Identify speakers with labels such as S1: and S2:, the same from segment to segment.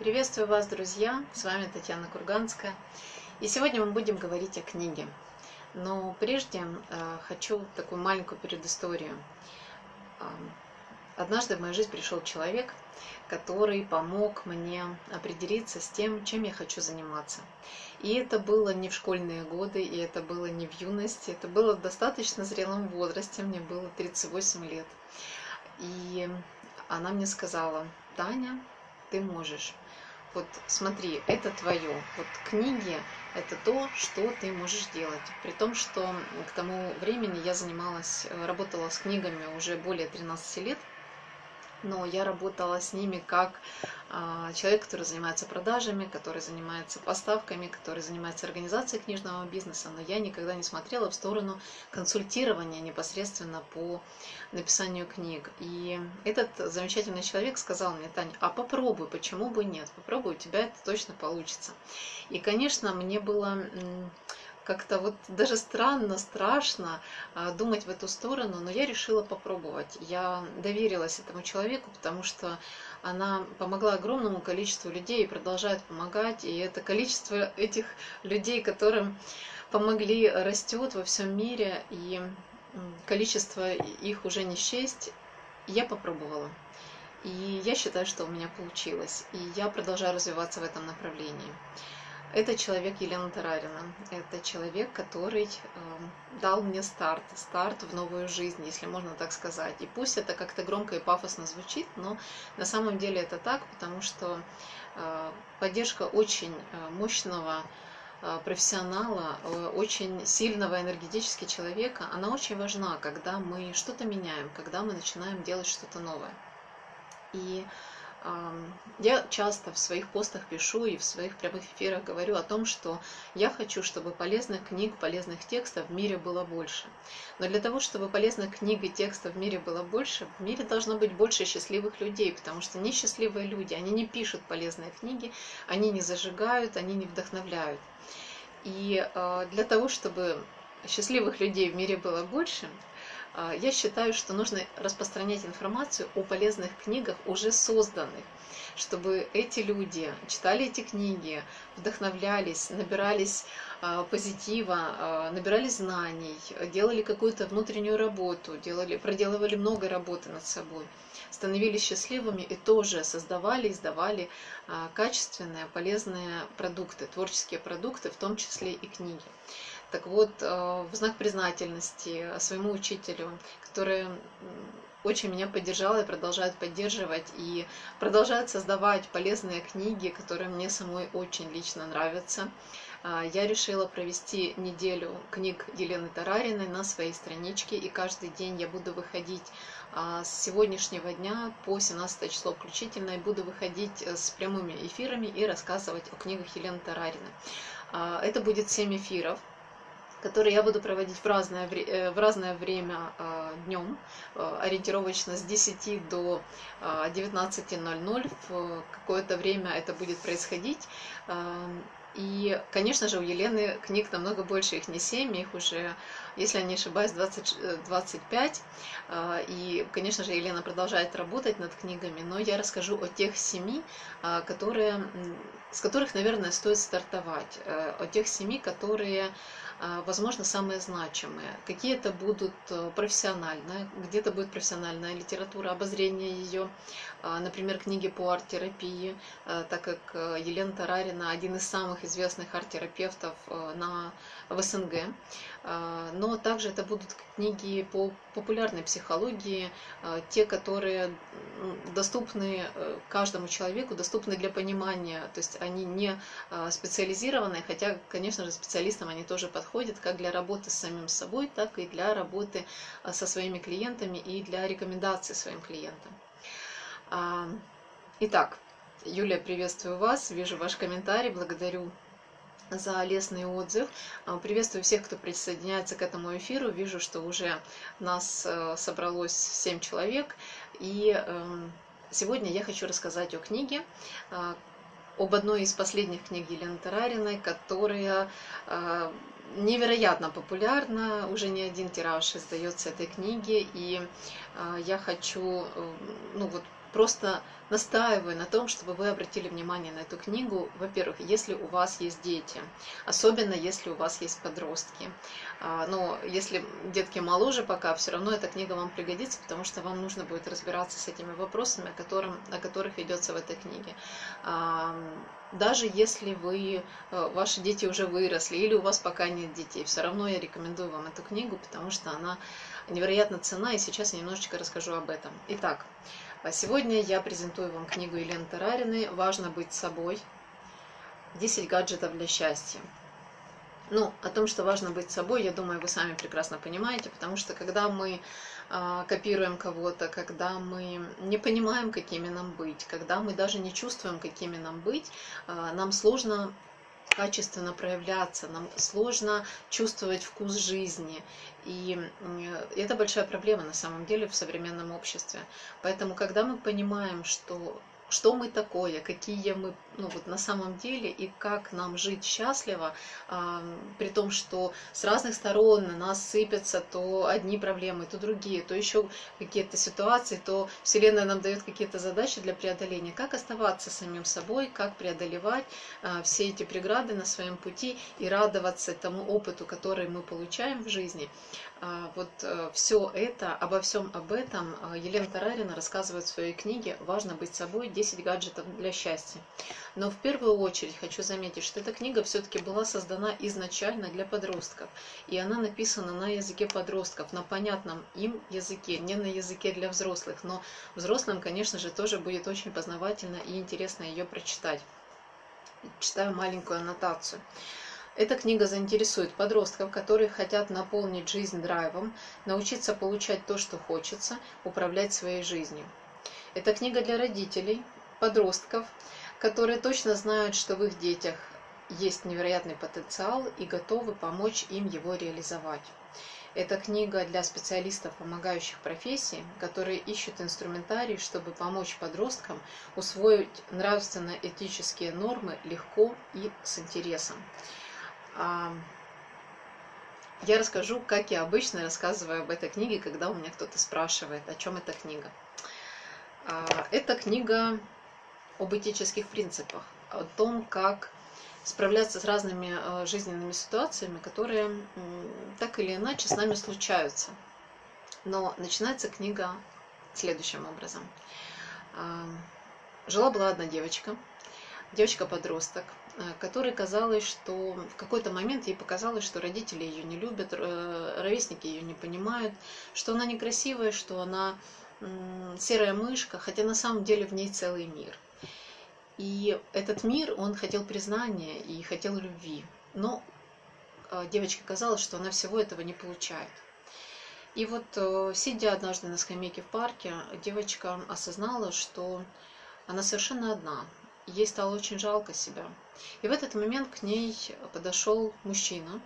S1: Приветствую вас, друзья! С вами Татьяна Курганская. И сегодня мы будем говорить о книге. Но прежде э, хочу такую маленькую предысторию. Однажды в мою жизнь пришел человек, который помог мне определиться с тем, чем я хочу заниматься. И это было не в школьные годы, и это было не в юности, это было в достаточно зрелом возрасте, мне было 38 лет. И она мне сказала, Таня, ты можешь. Вот смотри, это твое. Вот книги – это то, что ты можешь делать. При том, что к тому времени я занималась, работала с книгами уже более 13 лет, но я работала с ними как а, человек, который занимается продажами, который занимается поставками, который занимается организацией книжного бизнеса, но я никогда не смотрела в сторону консультирования непосредственно по написанию книг. И этот замечательный человек сказал мне, Таня, а попробуй, почему бы нет, попробуй, у тебя это точно получится. И, конечно, мне было как-то вот даже странно, страшно а, думать в эту сторону, но я решила попробовать. Я доверилась этому человеку, потому что она помогла огромному количеству людей и продолжает помогать. И это количество этих людей, которым помогли, растет во всем мире, и количество их уже не счесть. Я попробовала. И я считаю, что у меня получилось. И я продолжаю развиваться в этом направлении. Это человек Елена Тарарина. Это человек, который э, дал мне старт, старт в новую жизнь, если можно так сказать. И пусть это как-то громко и пафосно звучит, но на самом деле это так, потому что э, поддержка очень э, мощного э, профессионала, э, очень сильного энергетически человека, она очень важна, когда мы что-то меняем, когда мы начинаем делать что-то новое. И я часто в своих постах пишу и в своих прямых эфирах говорю о том, что я хочу, чтобы полезных книг, полезных текстов в мире было больше. Но для того, чтобы полезных книг и текстов в мире было больше, в мире должно быть больше счастливых людей, потому что несчастливые люди, они не пишут полезные книги, они не зажигают, они не вдохновляют. И а, для того, чтобы счастливых людей в мире было больше, я считаю, что нужно распространять информацию о полезных книгах, уже созданных, чтобы эти люди читали эти книги, вдохновлялись, набирались а, позитива, а, набирались знаний, делали какую-то внутреннюю работу, делали, проделывали много работы над собой, становились счастливыми и тоже создавали, издавали качественные, полезные продукты, творческие продукты, в том числе и книги. Так вот, э, в знак признательности своему учителю, который очень меня поддержал и продолжает поддерживать, и продолжает создавать полезные книги, которые мне самой очень лично нравятся. А, я решила провести неделю книг Елены Тарариной на своей страничке, и каждый день я буду выходить а, с сегодняшнего дня по 17 число включительно, и буду выходить э, с прямыми эфирами и рассказывать о книгах Елены Тарариной. А, это будет 7 эфиров, которые я буду проводить в разное, э, в разное время а, днем, э, ориентировочно с 10 до 19.00. А, в какое-то время это будет происходить. И, конечно же, у Елены книг намного больше, их не 7, их уже, если я не ошибаюсь, 20, 25. Э, и, конечно же, Елена продолжает работать над книгами, но я расскажу о тех семи, которые, с которых, наверное, стоит стартовать, о тех семи, которые а, возможно, самые значимые. Какие-то будут э, профессиональные, где-то будет профессиональная литература, обозрение ее, а, например, книги по арт-терапии, а, так как э, Елена Тарарина один из самых известных арт-терапевтов э, на, в СНГ. Но также это будут книги по популярной психологии, те, которые доступны каждому человеку, доступны для понимания, то есть они не специализированные, хотя, конечно же, специалистам они тоже подходят как для работы с самим собой, так и для работы а, со своими клиентами и для рекомендаций своим клиентам. А, итак, Юлия, приветствую вас, вижу ваш комментарий, благодарю за лестный отзыв. А, приветствую всех, кто присоединяется к этому эфиру. Вижу, что уже нас э, собралось 7 человек. И эм, сегодня я хочу рассказать о книге, об одной из последних книг Елены Тарариной, которая невероятно популярна, уже не один тираж издается этой книги, и а, я хочу, э, ну вот просто настаиваю на том, чтобы вы обратили внимание на эту книгу, во-первых, если у вас есть дети, особенно если у вас есть подростки. А, но если детки моложе пока, все равно эта книга вам пригодится, потому что вам нужно будет разбираться с этими вопросами, о, котором, о которых идется в этой книге. А, даже если вы, э, ваши дети уже выросли или у вас пока нет детей, все равно я рекомендую вам эту книгу, потому что она невероятно цена, и сейчас я немножечко расскажу об этом. Итак, а сегодня я презентую вам книгу Елены Тарариной «Важно быть собой. 10 гаджетов для счастья». Ну, о том, что важно быть собой, я думаю, вы сами прекрасно понимаете, потому что когда мы э, копируем кого-то, когда мы не понимаем, какими нам быть, когда мы даже не чувствуем, какими нам быть, э, нам сложно качественно проявляться, нам сложно чувствовать вкус жизни. И это большая проблема на самом деле в современном обществе. Поэтому, когда мы понимаем, что что мы такое, какие мы ну, вот на самом деле и как нам жить счастливо, а, при том, что с разных сторон на нас сыпятся то одни проблемы, то другие, то еще какие-то ситуации, то Вселенная нам дает какие-то задачи для преодоления. Как оставаться самим собой, как преодолевать а, все эти преграды на своем пути и радоваться тому опыту, который мы получаем в жизни. А, вот э, все это, обо всем об этом а, Елена Тарарина рассказывает в своей книге «Важно быть собой. 10 гаджетов для счастья». Но в первую очередь хочу заметить, что эта книга все-таки была создана изначально для подростков. И она написана на языке подростков, на понятном им языке, не на языке для взрослых. Но взрослым, конечно же, тоже будет очень познавательно и интересно ее прочитать. Читаю маленькую аннотацию. Эта книга заинтересует подростков, которые хотят наполнить жизнь драйвом, научиться получать то, что хочется, управлять своей жизнью. Это книга для родителей, подростков, которые точно знают, что в их детях есть невероятный потенциал и готовы помочь им его реализовать. Это книга для специалистов помогающих профессий, которые ищут инструментарий, чтобы помочь подросткам усвоить нравственно-этические нормы легко и с интересом. Я расскажу, как я обычно рассказываю об этой книге, когда у меня кто-то спрашивает, о чем эта книга. А, эта книга об этических принципах, о том, как справляться с разными э, жизненными ситуациями, которые так или иначе с нами случаются. Но начинается книга следующим образом. Жила-была одна девочка, девочка-подросток, э, которой казалось, что в какой-то момент ей показалось, что родители ее не любят, э, ровесники ее не понимают, что она некрасивая, что она серая мышка, хотя на самом деле в ней целый мир. И этот мир, он хотел признания и хотел любви. Но э, девочке казалось, что она всего этого не получает. И вот, сидя однажды на скамейке в парке, девочка осознала, что она совершенно одна, ей стало очень жалко себя. И в этот момент к ней подошел мужчина,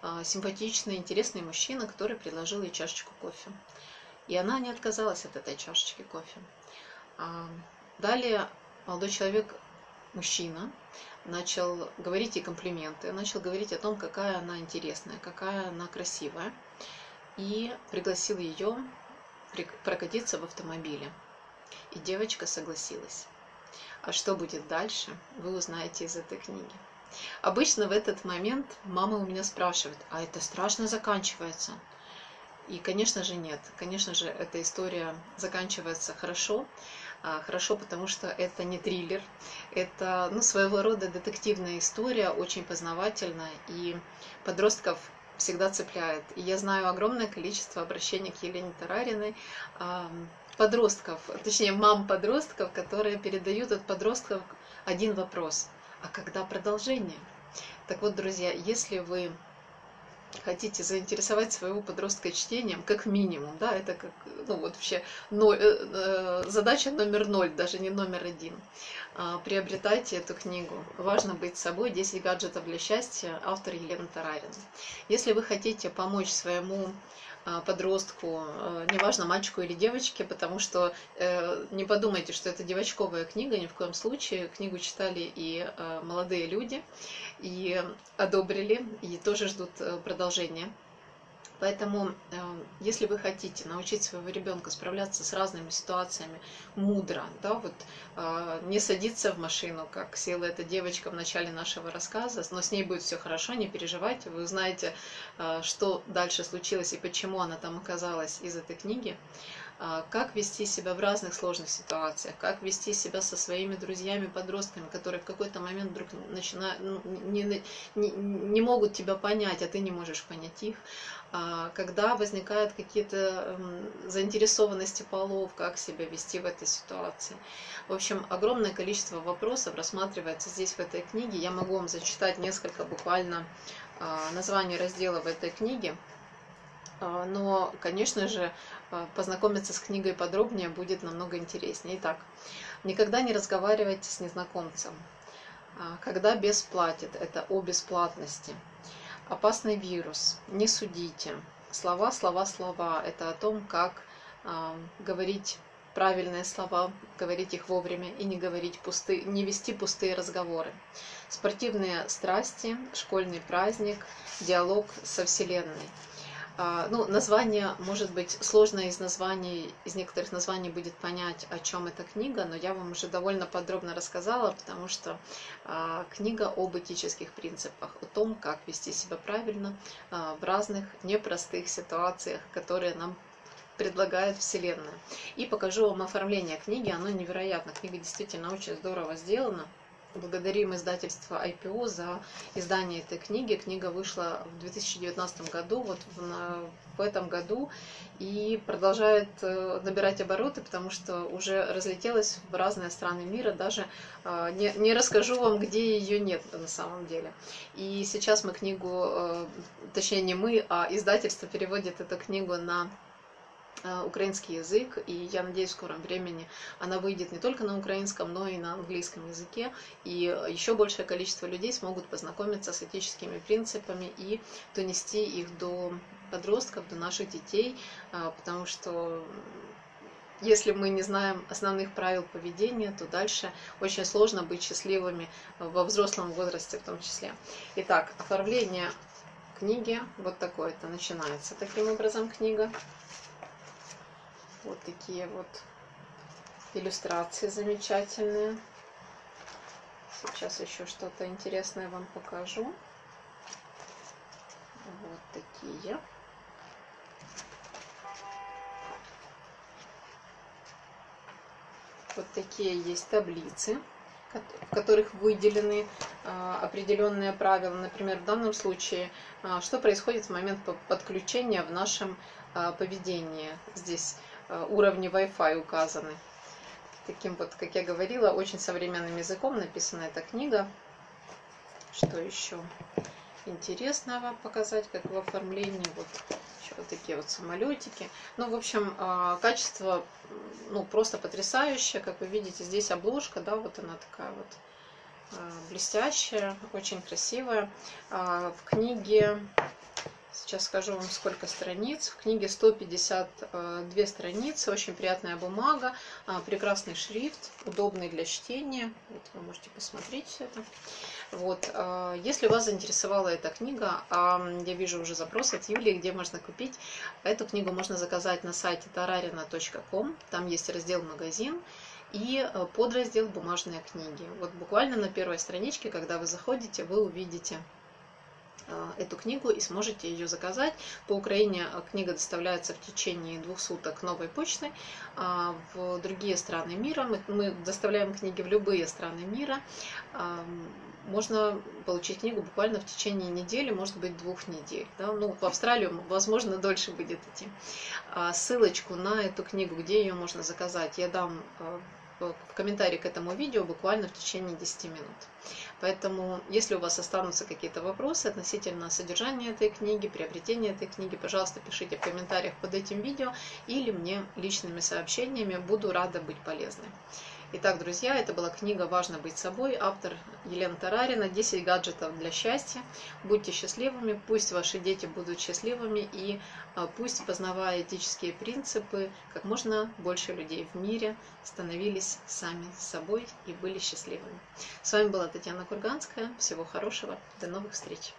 S1: а, симпатичный, интересный мужчина, который предложил ей чашечку кофе. И она не отказалась от этой чашечки кофе. А, далее молодой человек, мужчина, начал говорить ей комплименты, начал говорить о том, какая она интересная, какая она красивая, и пригласил ее прокатиться в автомобиле. И девочка согласилась. А что будет дальше, вы узнаете из этой книги. Обычно в этот момент мама у меня спрашивает, а это страшно заканчивается? И, конечно же, нет. Конечно же, эта история заканчивается хорошо. А, хорошо, потому что это не триллер. Это ну, своего рода детективная история, очень познавательная. И подростков всегда цепляет. И я знаю огромное количество обращений к Елене Тарариной подростков, точнее мам подростков, которые передают от подростков один вопрос. А когда продолжение? Так вот, друзья, если вы хотите заинтересовать своего подростка чтением, как минимум, да, это как, ну вот вообще ноль, э, э, задача номер ноль, даже не номер один. Э, приобретайте эту книгу. Важно быть собой. 10 гаджетов для счастья. Автор Елена Тарарина. Если вы хотите помочь своему подростку, а, неважно, мальчику или девочке, потому что э, не подумайте, что это девочковая книга, ни в коем случае. Книгу читали и э, молодые люди, и одобрили, и тоже ждут э, продолжения. Поэтому, э, если вы хотите научить своего ребенка справляться с разными ситуациями мудро, да, вот э, не садиться в машину, как села эта девочка в начале нашего рассказа, но с ней будет все хорошо, не переживайте, вы узнаете, э, что дальше случилось и почему она там оказалась из этой книги как вести себя в разных сложных ситуациях, как вести себя со своими друзьями, подростками, которые в какой-то момент вдруг начинают, ну, не, не, не могут тебя понять, а ты не можешь понять их, а, когда возникают какие-то заинтересованности полов, как себя вести в этой ситуации. В общем, огромное количество вопросов рассматривается здесь в этой книге. Я могу вам зачитать несколько буквально а, названий разделов этой книги. А, но, конечно же, познакомиться с книгой подробнее будет намного интереснее. Итак, никогда не разговаривайте с незнакомцем. Когда бес платит, это о бесплатности опасный вирус, не судите. Слова, слова, слова. Это о том, как э, говорить правильные слова, говорить их вовремя и не говорить пустые, не вести пустые разговоры. Спортивные страсти, школьный праздник, диалог со Вселенной. А, ну, название, может быть, сложно из названий, из некоторых названий будет понять, о чем эта книга, но я вам уже довольно подробно рассказала, потому что а, книга об этических принципах, о том, как вести себя правильно а, в разных непростых ситуациях, которые нам предлагает Вселенная. И покажу вам оформление книги, оно невероятно, книга действительно очень здорово сделана. Благодарим издательство IPO за издание этой книги. Книга вышла в 2019 году, вот в, в этом году, и продолжает э, набирать обороты, потому что уже разлетелась в разные страны мира. Даже э, не, не расскажу вам, где ее нет на самом деле. И сейчас мы книгу, э, точнее не мы, а издательство переводит эту книгу на украинский язык, и я надеюсь, в скором времени она выйдет не только на украинском, но и на английском языке, и еще большее количество людей смогут познакомиться с этическими принципами и донести их до подростков, до наших детей, э, потому что если мы не знаем основных правил поведения, то дальше очень сложно быть счастливыми во взрослом возрасте в том числе. Итак, оформление книги вот такое-то начинается. Таким образом книга. Вот такие вот иллюстрации замечательные. Сейчас еще что-то интересное вам покажу. Вот такие. Вот такие есть таблицы, в которых выделены а, определенные правила. Например, в данном случае, а, что происходит в момент подключения в нашем а, поведении. Здесь уровни Wi-Fi указаны. Таким вот, как я говорила, очень современным языком написана эта книга. Что еще интересного показать, как в оформлении. Вот еще вот такие вот самолетики. Ну, в общем, э, качество ну, просто потрясающее. Как вы видите, здесь обложка, да, вот она такая вот э, блестящая, очень красивая. В книге Сейчас скажу вам, сколько страниц. В книге 152 страницы, очень приятная бумага, а, прекрасный шрифт, удобный для чтения. Вот вы можете посмотреть все это. Вот. А, если вас заинтересовала эта книга, а, я вижу уже запрос от Юлии, где можно купить. Эту книгу можно заказать на сайте tararina.com. Там есть раздел «Магазин» и подраздел «Бумажные книги». Вот буквально на первой страничке, когда вы заходите, вы увидите Э, эту книгу и сможете ее заказать. По Украине э, книга доставляется в течение двух суток новой почтой. А в другие страны мира мы, доставляем книги в любые страны мира. Можно получить книгу буквально в течение недели, может быть двух недель. Да? Ну, в Австралию, возможно, дольше будет идти. А ссылочку на эту книгу, где ее можно заказать, я дам э, в комментарии к этому видео буквально в течение 10 минут. Поэтому, если у вас останутся какие-то вопросы относительно содержания этой книги, приобретения этой книги, пожалуйста, пишите в комментариях под этим видео или мне личными сообщениями. Буду рада быть полезной. Итак, друзья, это была книга «Важно быть собой», автор Елена Тарарина «10 гаджетов для счастья». Будьте счастливыми, пусть ваши дети будут счастливыми и а, пусть, познавая этические принципы, как можно больше людей в мире становились сами собой и были счастливыми. С вами была Татьяна Курганская. Всего хорошего. До новых встреч.